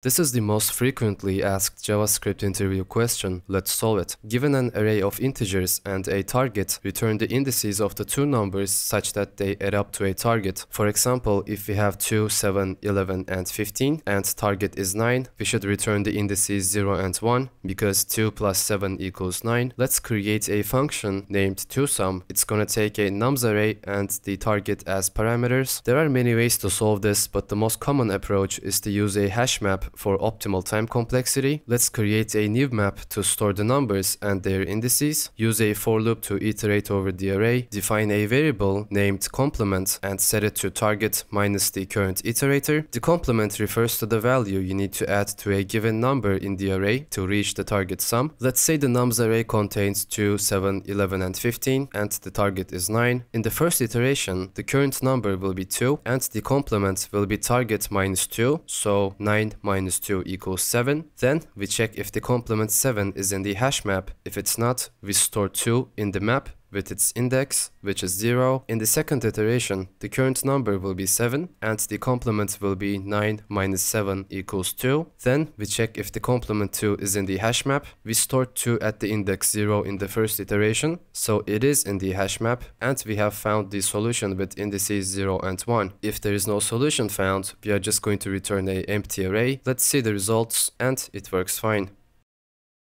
This is the most frequently asked JavaScript interview question. Let's solve it. Given an array of integers and a target, return the indices of the two numbers such that they add up to a target. For example, if we have 2, 7, 11, and 15, and target is 9, we should return the indices 0 and 1, because 2 plus 7 equals 9. Let's create a function named twoSum. It's gonna take a nums array and the target as parameters. There are many ways to solve this, but the most common approach is to use a hash map for optimal time complexity, let's create a new map to store the numbers and their indices, use a for loop to iterate over the array, define a variable named complement and set it to target minus the current iterator. The complement refers to the value you need to add to a given number in the array to reach the target sum. Let's say the nums array contains 2, 7, 11 and 15 and the target is 9. In the first iteration, the current number will be 2 and the complement will be target minus 2, so 9 minus minus 2 equals 7. Then we check if the complement 7 is in the hash map. If it's not, we store 2 in the map with its index, which is 0. In the second iteration, the current number will be 7 and the complement will be 9 minus 7 equals 2. Then we check if the complement 2 is in the hash map. We stored 2 at the index 0 in the first iteration, so it is in the hash map and we have found the solution with indices 0 and 1. If there is no solution found, we are just going to return a empty array. Let's see the results and it works fine.